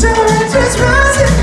Sometimes it's rising